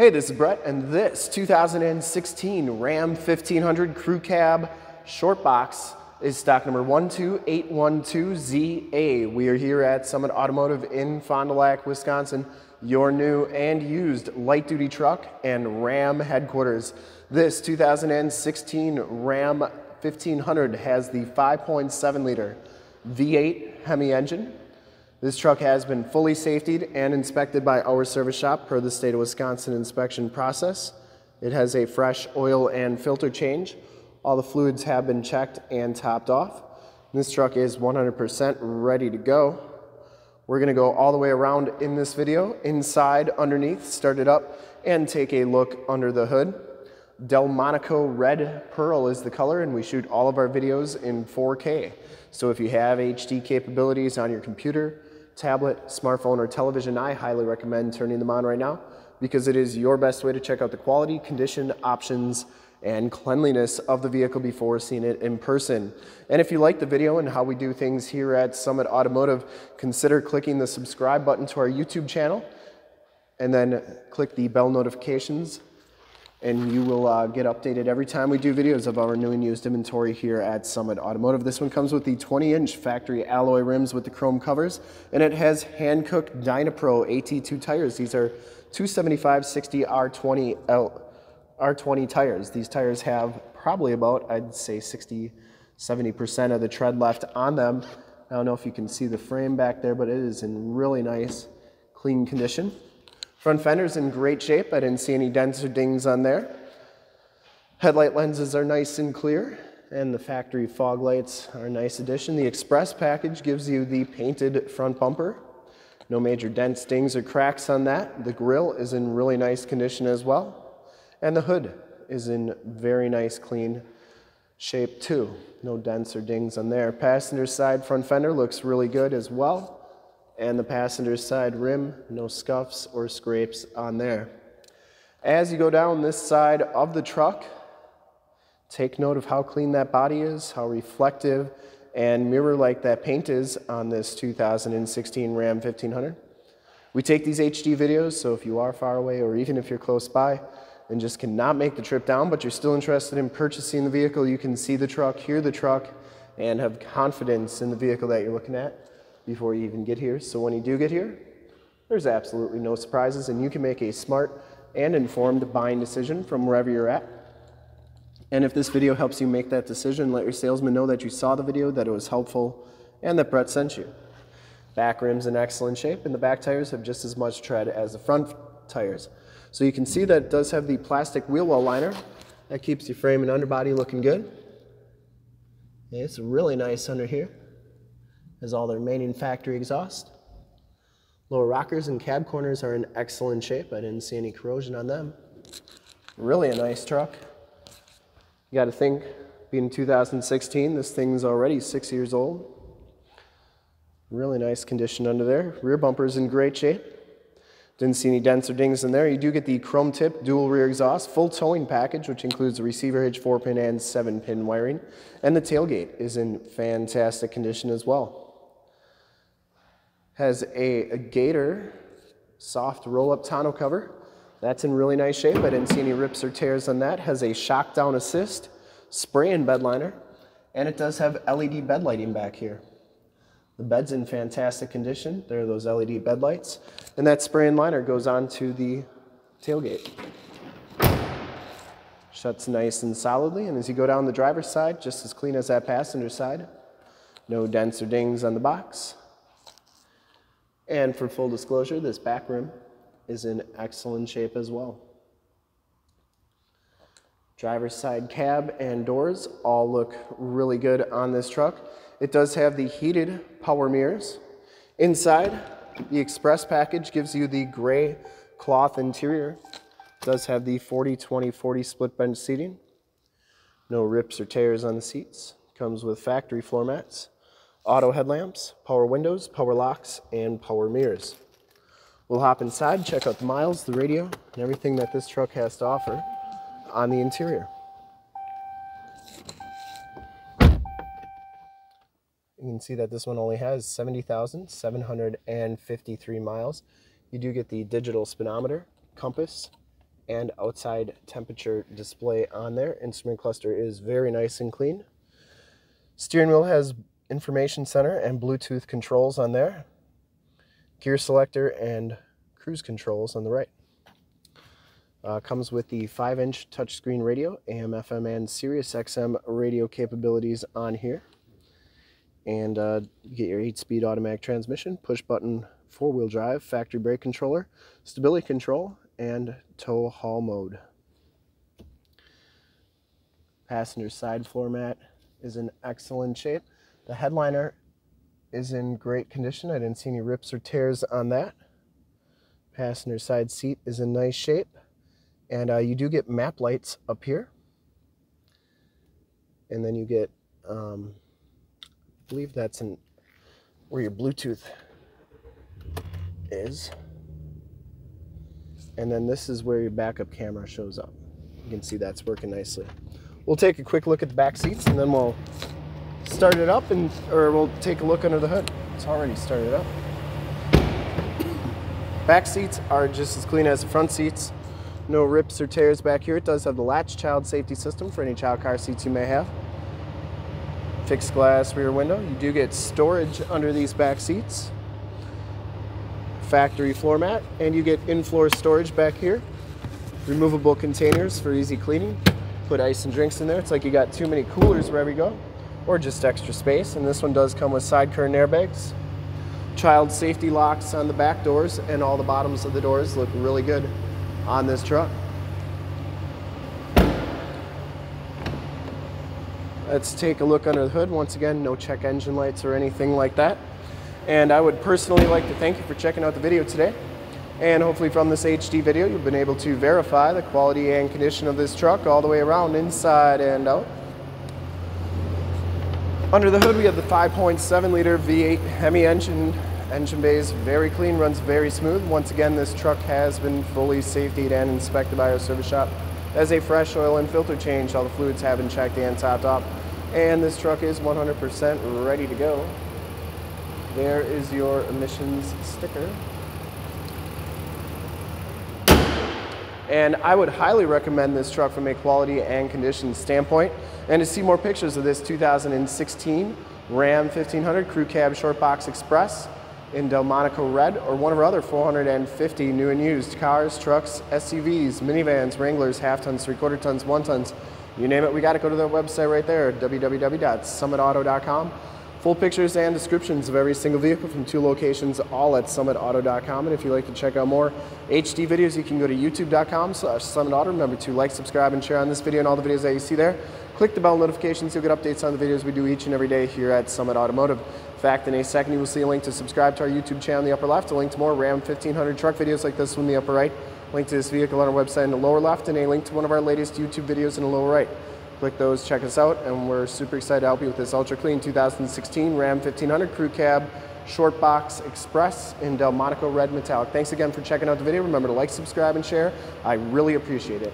Hey, this is Brett, and this 2016 Ram 1500 Crew Cab Short Box is stock number 12812ZA. We are here at Summit Automotive in Fond du Lac, Wisconsin, your new and used light duty truck and Ram headquarters. This 2016 Ram 1500 has the 5.7 liter V8 Hemi engine this truck has been fully safetied and inspected by our service shop per the state of Wisconsin inspection process. It has a fresh oil and filter change. All the fluids have been checked and topped off. This truck is 100% ready to go. We're gonna go all the way around in this video, inside, underneath, start it up, and take a look under the hood. Delmonico Red Pearl is the color, and we shoot all of our videos in 4K. So if you have HD capabilities on your computer, tablet, smartphone, or television, I highly recommend turning them on right now because it is your best way to check out the quality, condition, options, and cleanliness of the vehicle before seeing it in person. And if you like the video and how we do things here at Summit Automotive, consider clicking the subscribe button to our YouTube channel and then click the bell notifications and you will uh, get updated every time we do videos of our new and used inventory here at Summit Automotive. This one comes with the 20-inch factory alloy rims with the chrome covers, and it has Hankook Dynapro AT2 tires. These are 275-60 R20 L, R20 tires. These tires have probably about, I'd say 60, 70% of the tread left on them. I don't know if you can see the frame back there, but it is in really nice, clean condition. Front fender's in great shape. I didn't see any dents or dings on there. Headlight lenses are nice and clear, and the factory fog lights are a nice addition. The Express package gives you the painted front bumper. No major dents, dings, or cracks on that. The grille is in really nice condition as well. And the hood is in very nice, clean shape too. No dents or dings on there. Passenger side front fender looks really good as well and the passenger side rim, no scuffs or scrapes on there. As you go down this side of the truck, take note of how clean that body is, how reflective and mirror-like that paint is on this 2016 Ram 1500. We take these HD videos, so if you are far away or even if you're close by and just cannot make the trip down, but you're still interested in purchasing the vehicle, you can see the truck, hear the truck, and have confidence in the vehicle that you're looking at before you even get here. So when you do get here, there's absolutely no surprises and you can make a smart and informed buying decision from wherever you're at. And if this video helps you make that decision, let your salesman know that you saw the video, that it was helpful, and that Brett sent you. Back rim's in excellent shape, and the back tires have just as much tread as the front tires. So you can see that it does have the plastic wheel well liner. That keeps your frame and underbody looking good. it's really nice under here is all the remaining factory exhaust. Lower rockers and cab corners are in excellent shape. I didn't see any corrosion on them. Really a nice truck. You got to think, being 2016, this thing's already six years old. Really nice condition under there. Rear bumper's in great shape. Didn't see any dents or dings in there. You do get the chrome tip dual rear exhaust, full towing package, which includes the receiver hitch, 4-pin and 7-pin wiring. And the tailgate is in fantastic condition as well has a, a Gator soft roll-up tonneau cover. That's in really nice shape. I didn't see any rips or tears on that. Has a shock down assist, spray and bed liner, and it does have LED bed lighting back here. The bed's in fantastic condition. There are those LED bed lights. And that spray and liner goes on to the tailgate. Shuts nice and solidly. And as you go down the driver's side, just as clean as that passenger side. No dents or dings on the box. And for full disclosure, this back rim is in excellent shape as well. Driver's side cab and doors all look really good on this truck. It does have the heated power mirrors. Inside, the Express package gives you the gray cloth interior. It does have the 40-20-40 split bench seating. No rips or tears on the seats. Comes with factory floor mats auto headlamps, power windows, power locks, and power mirrors. We'll hop inside, check out the miles, the radio, and everything that this truck has to offer on the interior. You can see that this one only has 70,753 miles. You do get the digital speedometer, compass, and outside temperature display on there. Instrument cluster is very nice and clean. Steering wheel has information center and Bluetooth controls on there. Gear selector and cruise controls on the right. Uh, comes with the 5-inch touchscreen radio, AM, FM, and Sirius XM radio capabilities on here. And uh, you get your 8-speed automatic transmission, push-button four-wheel drive, factory brake controller, stability control, and tow haul mode. Passenger side floor mat is in excellent shape. The headliner is in great condition. I didn't see any rips or tears on that. Passenger side seat is in nice shape. And uh, you do get map lights up here. And then you get, um, I believe that's in where your Bluetooth is. And then this is where your backup camera shows up. You can see that's working nicely. We'll take a quick look at the back seats and then we'll start it up and or we'll take a look under the hood. It's already started up. Back seats are just as clean as the front seats. No rips or tears back here. It does have the latch child safety system for any child car seats you may have. Fixed glass rear window. You do get storage under these back seats. Factory floor mat, and you get in-floor storage back here. Removable containers for easy cleaning. Put ice and drinks in there. It's like you got too many coolers wherever you go, or just extra space. And this one does come with side curtain airbags. Child safety locks on the back doors, and all the bottoms of the doors look really good on this truck. Let's take a look under the hood. Once again, no check engine lights or anything like that. And I would personally like to thank you for checking out the video today. And hopefully from this HD video, you've been able to verify the quality and condition of this truck all the way around, inside and out. Under the hood, we have the 5.7 liter V8 Hemi engine Engine bay is very clean, runs very smooth. Once again, this truck has been fully safetied and inspected by our service shop. As a fresh oil and filter change, all the fluids have been checked and topped off. And this truck is 100% ready to go. There is your emissions sticker. And I would highly recommend this truck from a quality and condition standpoint. And to see more pictures of this 2016 Ram 1500 Crew Cab Short Box Express, in Delmonico Red or one of our other 450 new and used cars, trucks, SUVs, minivans, Wranglers, half tons, three quarter tons, one tons, you name it, we got to go to their website right there, www.summitauto.com. Full pictures and descriptions of every single vehicle from two locations, all at summitauto.com. And if you'd like to check out more HD videos, you can go to youtube.com slash summitauto. Remember to like, subscribe, and share on this video and all the videos that you see there. Click the bell notifications, you'll get updates on the videos we do each and every day here at Summit Automotive. In fact, in a second, you will see a link to subscribe to our YouTube channel in the upper left, a link to more Ram 1500 truck videos like this one in the upper right, a link to this vehicle on our website in the lower left, and a link to one of our latest YouTube videos in the lower right. Click those, check us out, and we're super excited to help you with this ultra clean 2016 Ram 1500 Crew Cab Short Box Express in Delmonico Red Metallic. Thanks again for checking out the video. Remember to like, subscribe, and share. I really appreciate it.